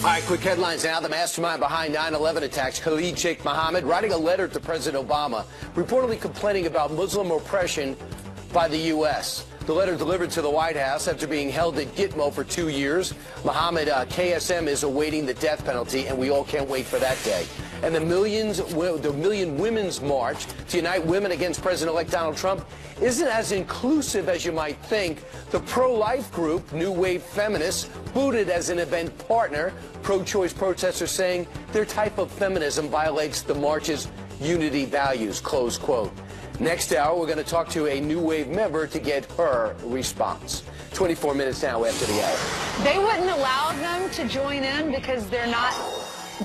All right, quick headlines now. The mastermind behind 9-11 attacks, Khalid Sheikh Mohammed, writing a letter to President Obama, reportedly complaining about Muslim oppression by the U.S. The letter delivered to the White House after being held at Gitmo for two years. Mohammed, uh, KSM, is awaiting the death penalty, and we all can't wait for that day. And the millions, the Million Women's March to unite women against President-elect Donald Trump isn't as inclusive as you might think. The pro-life group, New Wave Feminists, booted as an event partner. Pro-choice protesters saying their type of feminism violates the march's unity values, close quote. Next hour, we're going to talk to a New Wave member to get her response. 24 minutes now after the hour. They wouldn't allow them to join in because they're not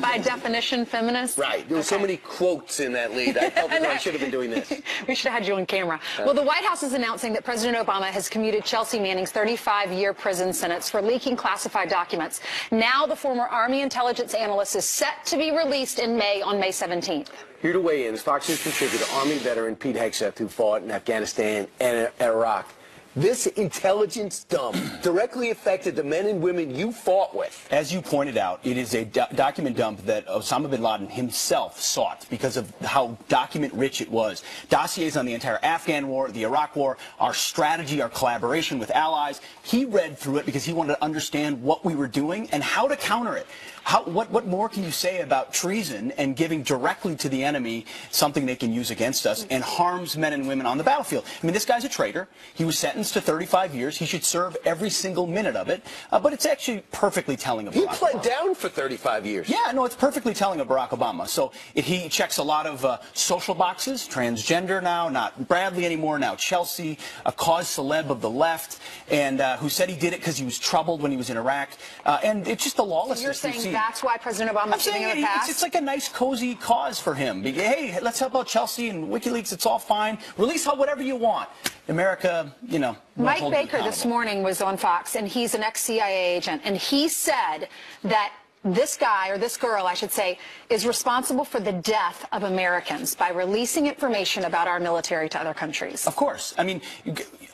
by definition feminist? Right. There were okay. so many quotes in that lead. I felt I should have been doing this. we should have had you on camera. Uh, well, the White House is announcing that President Obama has commuted Chelsea Manning's 35-year prison sentence for leaking classified documents. Now the former Army intelligence analyst is set to be released in May on May 17th. Here to weigh in is Fox News contributor, Army veteran Pete Hegseth, who fought in Afghanistan and Iraq. This intelligence dump directly affected the men and women you fought with. As you pointed out, it is a do document dump that Osama bin Laden himself sought because of how document rich it was. Dossiers on the entire Afghan war, the Iraq war, our strategy, our collaboration with allies. He read through it because he wanted to understand what we were doing and how to counter it. How, what, what more can you say about treason and giving directly to the enemy something they can use against us and harms men and women on the battlefield? I mean, this guy's a traitor. He was sentenced to 35 years. He should serve every single minute of it. Uh, but it's actually perfectly telling of He Barack pled Obama. down for 35 years. Yeah, no, it's perfectly telling of Barack Obama. So it, he checks a lot of uh, social boxes, transgender now, not Bradley anymore, now Chelsea, a cause celeb of the left, and uh, who said he did it because he was troubled when he was in Iraq. Uh, and it's just the lawlessness. So you're saying that's why President Obama is giving him a pass? It's, it's, like a nice, cozy cause for him. Hey, let's help out Chelsea and WikiLeaks. It's all fine. Release whatever you want. America, you know. Mike Baker this morning was on Fox, and he's an ex-CIA agent, and he said that this guy, or this girl, I should say, is responsible for the death of Americans by releasing information about our military to other countries. Of course. I mean,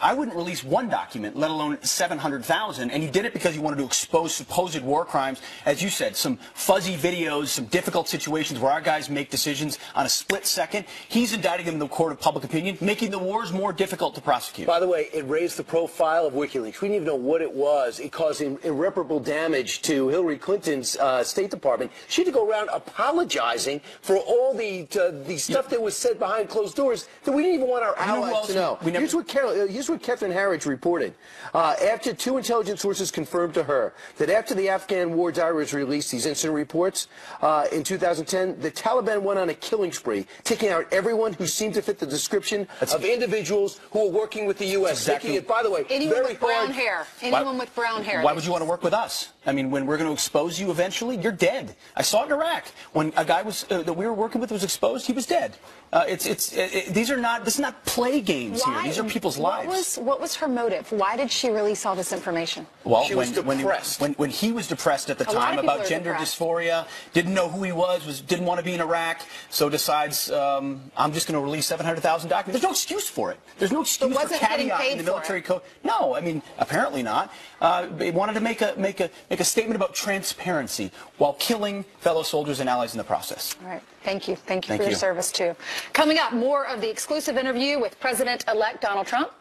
I wouldn't release one document, let alone 700,000, and he did it because he wanted to expose supposed war crimes, as you said, some fuzzy videos, some difficult situations where our guys make decisions on a split second. He's indicting them in the court of public opinion, making the wars more difficult to prosecute. By the way, it raised the profile of WikiLeaks. We didn't even know what it was. It caused irreparable damage to Hillary Clinton's uh, State Department. She had to go around apologizing for all the uh, the stuff that was said behind closed doors that we didn't even want our allies to know. We never, here's what Carol, uh, here's what Catherine Herridge reported. Uh, after two intelligence sources confirmed to her that after the Afghan war diary was released, these incident reports, uh, in 2010, the Taliban went on a killing spree, taking out everyone who seemed to fit the description That's of individuals who were working with the U.S., exactly. making it, by the way, Anyone very with brown hard. hair. Anyone why, with brown hair. Why would you want to work with us? I mean, when we're going to expose you eventually, you're dead. I saw it in Iraq. When a guy was uh, that we were working with was exposed, he was dead. Uh, it's, it's, it, it, these are not, this is not play games Why? here. These are people's what lives. Was, what was her motive? Why did she release all this information? Well, she when, was depressed. When, when, when, he was depressed at the a time about gender depressed. dysphoria, didn't know who he was, was didn't want to be in Iraq, so decides, um, I'm just going to release 700,000 documents. There's no excuse for it. There's no excuse for caveat in the military code. No, I mean, apparently not. Uh, they wanted to make a, make, a, make a statement about transparency while killing fellow soldiers and allies in the process. All right. Thank you. Thank you Thank for you. your service, too. Coming up, more of the exclusive interview with President-elect Donald Trump.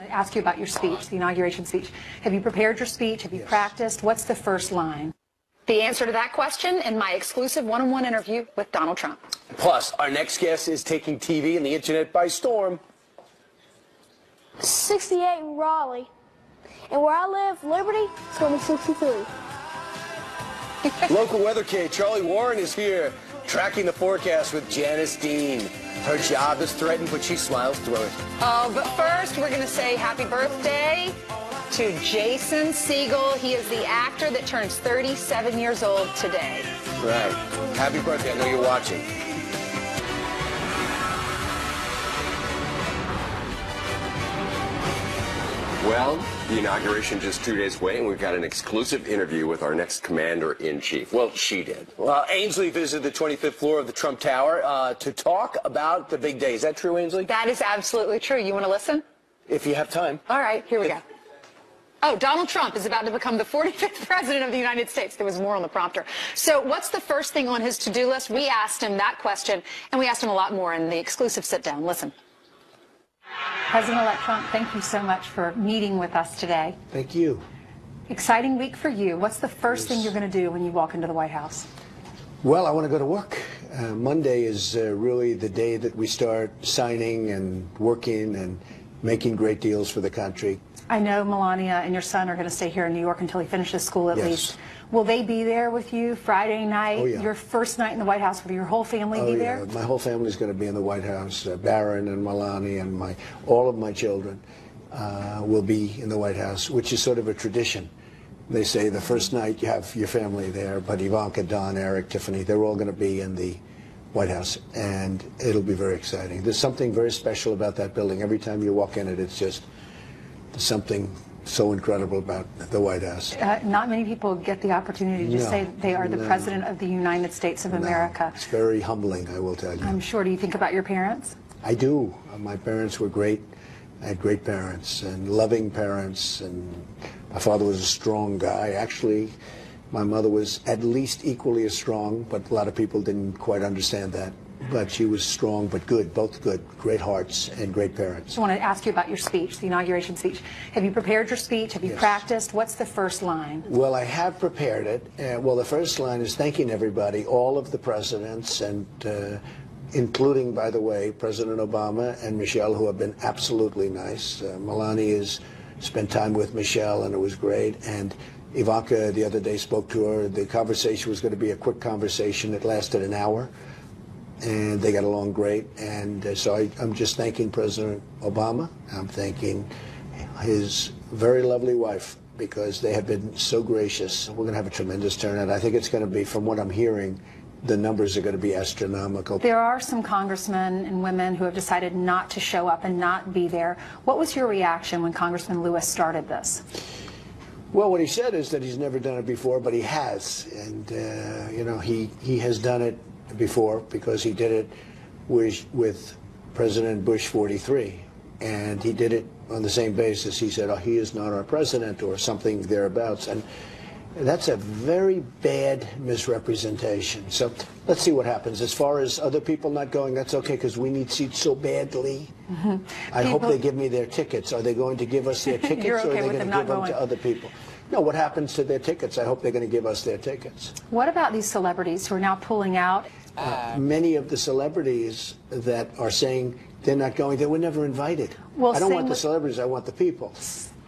I ask you about your speech, the inauguration speech. Have you prepared your speech? Have you yes. practiced? What's the first line? The answer to that question in my exclusive one-on-one interview with Donald Trump. Plus, our next guest is taking TV and the internet by storm. 68 in Raleigh. And where I live, Liberty, it's going to be 63. Local weather kid Charlie Warren is here, tracking the forecast with Janice Dean. Her job is threatened, but she smiles through it. Oh, but first we're going to say happy birthday to Jason Segel. He is the actor that turns 37 years old today. Right. Happy birthday. I know you're watching. Well, the inauguration just two days away, and we've got an exclusive interview with our next commander-in-chief. Well, she did. Well, Ainsley visited the 25th floor of the Trump Tower uh, to talk about the big day. Is that true, Ainsley? That is absolutely true. You want to listen? If you have time. All right, here we go. Oh, Donald Trump is about to become the 45th president of the United States. There was more on the prompter. So, what's the first thing on his to do list? We asked him that question, and we asked him a lot more in the exclusive sit down. Listen. President-elect Trump, thank you so much for meeting with us today. Thank you. Exciting week for you. What's the first thing you're going to do when you walk into the White House? Well, I want to go to work. Uh, Monday is uh, really the day that we start signing and working and making great deals for the country. I know Melania and your son are going to stay here in New York until he finishes school at Yes. least. Will they be there with you Friday night, Oh, yeah. your first night in the White House? Will your whole family Oh, be yeah. there? My whole family's going to be in the White House. Uh, Barron and Melania and my all of my children uh, will be in the White House, which is sort of a tradition. They say the first night you have your family there, but Ivanka, Don, Eric, Tiffany, they're all going to be in the White House, and it'll be very exciting. There's something very special about that building. Every time you walk in it, it's just something so incredible about the White House. Uh, not many people get the opportunity to No, say they are the no. President of the United States of America. It's very humbling, I will tell you. I'm sure. Do you think about your parents? I do. My parents were great. I had great parents and loving parents, and my father was a strong guy. Actually, my mother was at least equally as strong, but a lot of people didn't quite understand that. But she was strong, but good, both good, great hearts and great parents. I want to ask you about your speech, the inauguration speech. Have you prepared your speech? Have you Yes. practiced? What's the first line? Well, I have prepared it. Uh, well, the first line is thanking everybody, all of the presidents, and uh, including, by the way, President Obama and Michelle, who have been absolutely nice. Uh, Melania has spent time with Michelle, and it was great. And Ivanka the other day spoke to her. The conversation was going to be a quick conversation. It lasted an hour, and they got along great. And uh, so I, I'm just thanking President Obama. I'm thanking his very lovely wife because they have been so gracious. We're going to have a tremendous turnout. I think it's going to be, from what I'm hearing, the numbers are going to be astronomical. There are some congressmen and women who have decided not to show up and not be there. What was your reaction when Congressman Lewis started this? Well, what he said is that he's never done it before, but he has, and uh, you know he he has done it before because he did it with with President Bush 43, and he did it on the same basis. He said, "Oh, he is not our president," or something thereabouts, and that's a very bad misrepresentation. So let's see what happens. As far as other people not going, that's okay because we need seats so badly. Mm-hmm. I hope they give me their tickets. Are they going to give us their tickets, You're or are they going to give them going? to other people? No, what happens to their tickets? I hope they're going to give us their tickets. What about these celebrities who are now pulling out? Many of the celebrities that are saying they're not going, they were never invited. Well, I don't want the celebrities, I want the people.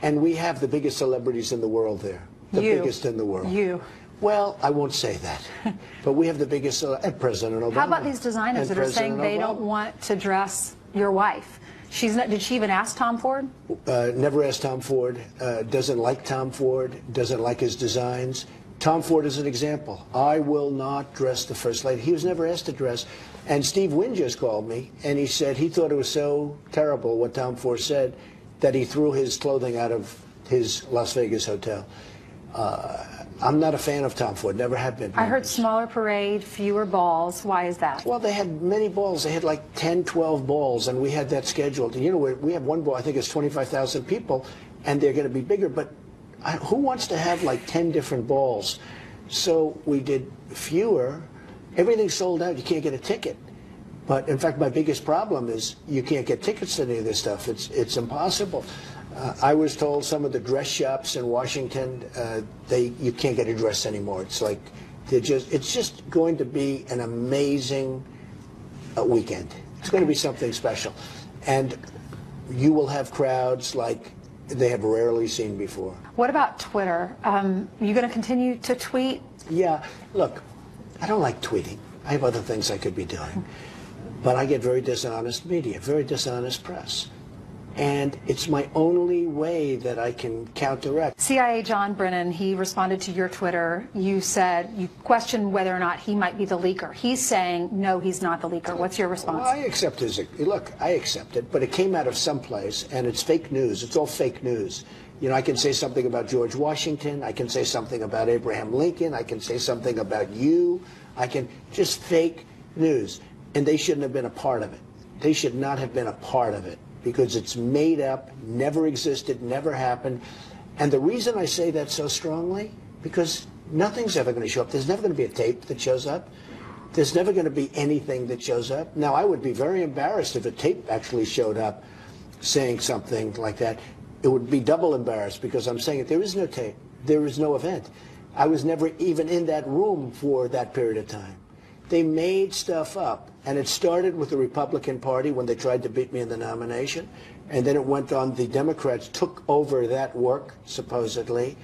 And we have the biggest celebrities in the world there. The You. biggest in the world. You. Well, I won't say that. but we have the biggest, uh, President Obama. How about these designers that are saying they Obama. don't want to dress your wife? She's not, did she even ask Tom Ford? Uh, never asked Tom Ford. Uh, doesn't like Tom Ford. Doesn't like his designs. Tom Ford is an example. I will not dress the first lady. He was never asked to dress. And Steve Wynn just called me, and he said he thought it was so terrible what Tom Ford said that he threw his clothing out of his Las Vegas hotel. Uh, I'm not a fan of Tom Ford. Never have been. I heard smaller parade, fewer balls. Why is that? Well, they had many balls. They had like 10, 12 balls, and we had that scheduled. You know, we we have one ball, I think it's 25,000 people, and they're going to be bigger, but I, who wants to have like 10 different balls? So we did fewer. Everything's sold out. You can't get a ticket. But in fact, my biggest problem is you can't get tickets to any of this stuff. It's, it's impossible. Uh, I was told some of the dress shops in Washington, uh, they you can't get a dress anymore. It's like they're just it's just going to be an amazing uh, weekend. It's going to be something special, and you will have crowds like they have rarely seen before. What about Twitter? Um, are you going to continue to tweet? Yeah, look, I don't like tweeting. I have other things I could be doing. But I get very dishonest media, very dishonest press. And it's my only way that I can counteract. CIA John Brennan, he responded to your Twitter. You said you questioned whether or not he might be the leaker. He's saying no, he's not the leaker. What's your response? Well, I accept his. Look, I accept it, but it came out of someplace, and it's fake news. It's all fake news. You know, I can say something about George Washington. I can say something about Abraham Lincoln. I can say something about you. I can just fake news, and they shouldn't have been a part of it. They should not have been a part of it because it's made up, never existed, never happened. And the reason I say that so strongly, because nothing's ever going to show up. There's never going to be a tape that shows up. There's never going to be anything that shows up. Now, I would be very embarrassed if a tape actually showed up saying something like that. It would be double embarrassed because I'm saying it. There is no tape. There is no event. I was never even in that room for that period of time. They made stuff up, and it started with the Republican Party when they tried to beat me in the nomination, and then it went on. The Democrats took over that work, supposedly,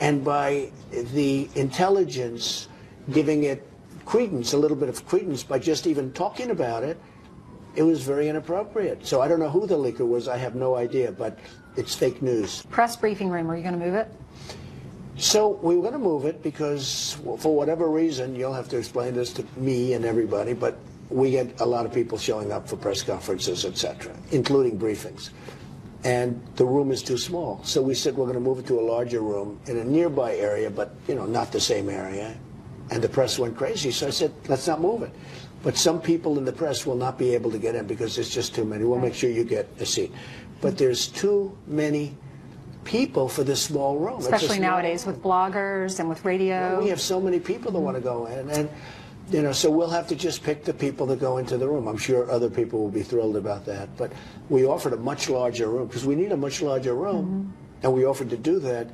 and by the intelligence giving it credence, a little bit of credence, by just even talking about it, it was very inappropriate. So I don't know who the leaker was. I have no idea, but it's fake news. Press briefing room, are you going to move it? So we were going to move it because, for whatever reason, you'll have to explain this to me and everybody, but we get a lot of people showing up for press conferences, etc., including briefings. And the room is too small. So we said we're going to move it to a larger room in a nearby area, but, you know, not the same area. And the press went crazy. So I said, let's not move it. But some people in the press will not be able to get in because there's just too many. We'll make sure you get a seat. But there's too many people for this small room. Especially nowadays with bloggers and with radio. we have so many people that want to go in, and you know, so we'll have to just pick the people that go into the room. I'm sure other people will be thrilled about that. But we offered a much larger room because we need a much larger room, mm-hmm. and we offered to do that.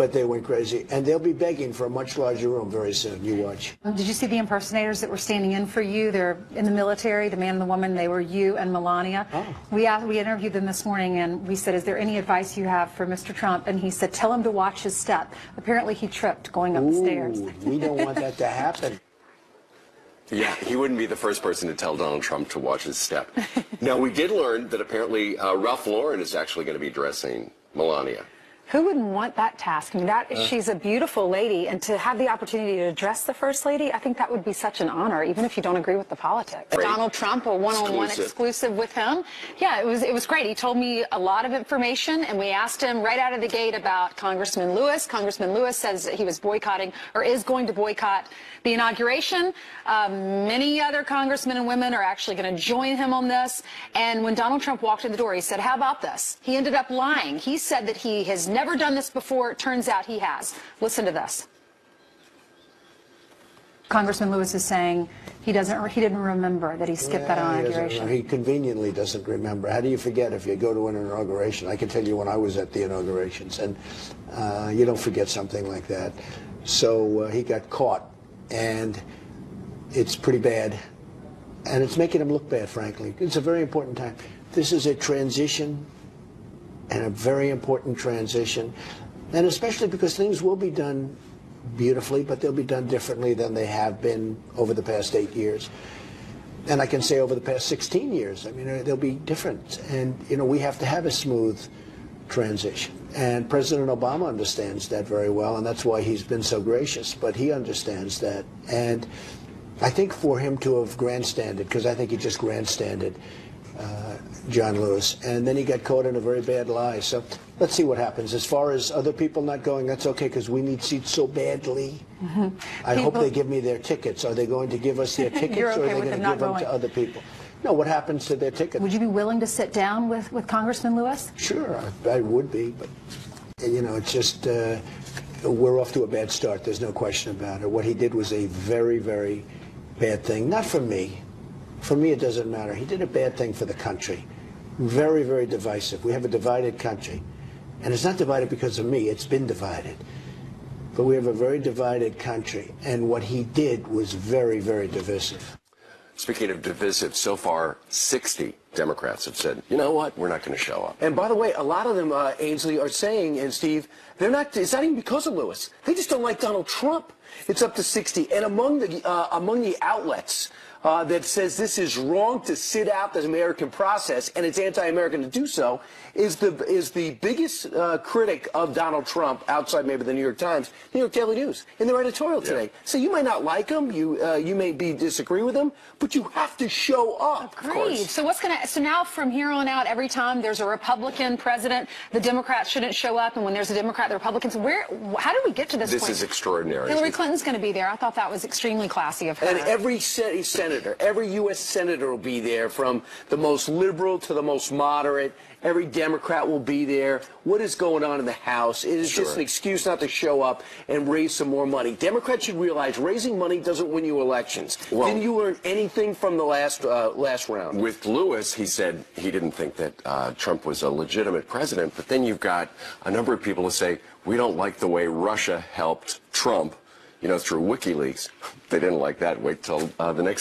But they went crazy, and they'll be begging for a much larger room very soon. You watch. Did you see the impersonators that were standing in for you? They're in the military, the man and the woman. They were you and Melania. Oh. We asked, we interviewed them this morning, and we said, "Is there any advice you have for Mr. Trump?" And he said, "Tell him to watch his step." Apparently, he tripped going up the stairs. Ooh, we don't want that to happen. Yeah, he wouldn't be the first person to tell Donald Trump to watch his step. now, we did learn that apparently uh, Ralph Lauren is actually going to be dressing Melania. Who wouldn't want that task? I mean, that she's a beautiful lady, and to have the opportunity to address the first lady, I think that would be such an honor, even if you don't agree with the politics. Great. Donald Trump, a one-on-one Exclusive. exclusive with him. Yeah, it was it was great. He told me a lot of information, and we asked him right out of the gate about Congressman Lewis. Congressman Lewis says that he was boycotting or is going to boycott the inauguration. Um, many other congressmen and women are actually going to join him on this. And when Donald Trump walked in the door, he said, "How about this?" He ended up lying. He said that he has never done this before. It turns out he has. Listen to this. Congressman Lewis is saying he doesn't. He didn't remember that he skipped that Yeah, he doesn't inauguration. remember. He conveniently doesn't remember. How do you forget if you go to an inauguration? I can tell you when I was at the inaugurations, and uh, you don't forget something like that. So uh, he got caught, and it's pretty bad, and it's making him look bad. Frankly, it's a very important time. This is a transition, and a very important transition, and especially because things will be done beautifully, but they'll be done differently than they have been over the past eight years and I can say over the past 16 years, I mean, uh, they'll be different. And, you know, we have to have a smooth transition. And President Obama understands that very well, and that's why he's been so gracious. But he understands that. And I think for him to have grandstanded, because I think he just grandstanded uh, John Lewis, and then he got caught in a very bad lie. So let's see what happens. As far as other people not going, that's okay, because we need seats so badly. I hope they give me their tickets. Are they going to give us their tickets, You're or are they going to give them going? to other people? No, what happens to their tickets? Would you be willing to sit down with, with Congressman Lewis? Sure, I, I would be, but you know, it's just uh, we're off to a bad start. There's no question about it. What he did was a very, very bad thing. Not for me. For me, it doesn't matter. He did a bad thing for the country. Very, very divisive. We have a divided country, and it's not divided because of me. It's been divided. But we have a very divided country, and what he did was very, very divisive. Speaking of divisive, so far 60 Democrats have said, you know what, we're not going to show up. And by the way, a lot of them, uh, Ainsley, are saying, and Steve, they're not. It's not even because of Lewis. They just don't like Donald Trump. It's up to 60. And among the uh, among the outlets uh, that says this is wrong to sit out the American process and it's anti-American to do so is the is the biggest uh, critic of Donald Trump outside maybe the New York Times, New York Daily News, in their editorial today. So you might not like him, you uh, you may be disagree with him, but you have to show up. Agreed. So what's going to? So now from here on out, every time there's a Republican president, the Democrats shouldn't show up, and when there's a Democrat, the Republicans. Where? How do we get to this? This point? is extraordinary. Hillary Clinton's going to be there. I thought that was extremely classy of her. And every se- senator senator. Every U.S. senator will be there, from the most liberal to the most moderate. Every Democrat will be there. What is going on in the House? It is just an excuse not to show up and raise some more money. Democrats should realize raising money doesn't win you elections. Well- Didn't you learn anything from the last uh, last round? With Lewis, he said he didn't think that uh, Trump was a legitimate president. But then you've got a number of people who say we don't like the way Russia helped Trump, you know, through WikiLeaks. They didn't like that. Wait till uh, the next.